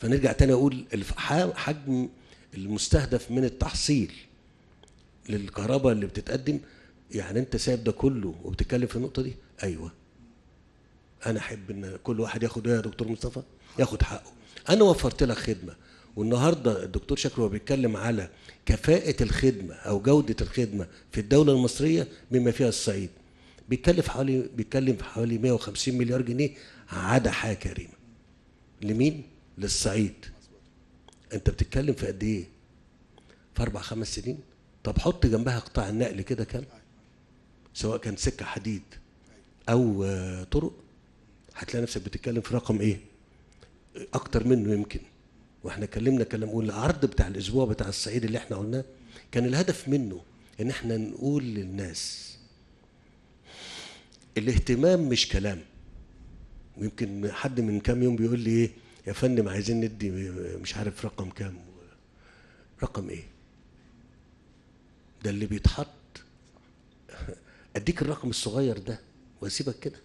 فنرجع تاني أقول حجم المستهدف من التحصيل للكهرباء اللي بتتقدم يعني أنت سايب ده كله وبتتكلم في النقطة دي؟ أيوه. أنا أحب إن كل واحد ياخد إيه يا دكتور مصطفى؟ ياخد حقه. أنا وفرت لك خدمة. والنهاردة الدكتور شاكر هو بيتكلم على كفاءة الخدمة أو جودة الخدمة في الدولة المصرية بما فيها الصعيد. بيتكلف حوالي بيتكلم في حوالي 150 مليار جنيه عدا حاجة كريمة. لمين؟ للصعيد. انت بتتكلم في قد إيه؟ في أربع خمس سنين؟ طب حط جنبها قطاع النقل كده كام سواء كان سكة حديد أو آه، طرق هتلاقي نفسك بتتكلم في رقم إيه؟ أكتر منه يمكن. وإحنا اتكلمنا كلام والعرض بتاع الأسبوع بتاع الصعيد اللي إحنا قلناه كان الهدف منه إن إحنا نقول للناس الاهتمام مش كلام. ويمكن حد من كام يوم بيقول لي إيه؟ يا فندم عايزين ندي مش عارف رقم كام. رقم إيه؟ ده اللي بيتحط. أديك الرقم الصغير ده وأسيبك كده.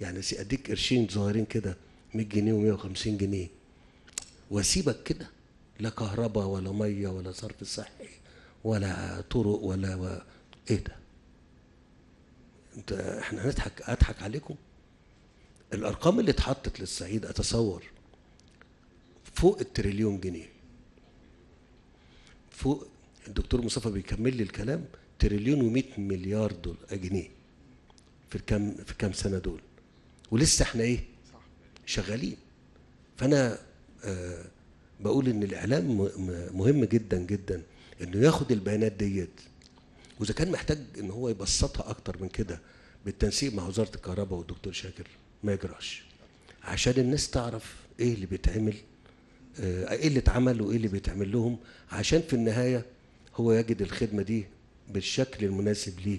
يعني أديك قرشين صغيرين كده 100 جنيه و150 جنيه. وأسيبك كده. لا كهرباء ولا مية ولا صرف صحي ولا طرق ولا و... إيه ده؟ أنت إحنا هنضحك اضحك عليكم؟ الأرقام اللي اتحطت للصعيد أتصور فوق التريليون جنيه. فوق الدكتور مصطفى بيكمل لي الكلام تريليون و100 مليار دولار جنيه في الكام في كام سنة دول. ولسه إحنا إيه؟ شغالين. فأنا آه بقول إن الإعلام مهم جدا جدا إنه ياخد البيانات ديت. وإذا كان محتاج إن هو يبسطها أكتر من كده بالتنسيق مع وزارة الكهرباء والدكتور شاكر ما يجراش عشان الناس تعرف إيه اللي بيتعمل آه، إيه اللي اتعمل وايه اللي بيتعمل لهم عشان في النهاية هو يجد الخدمة دي بالشكل المناسب ليه.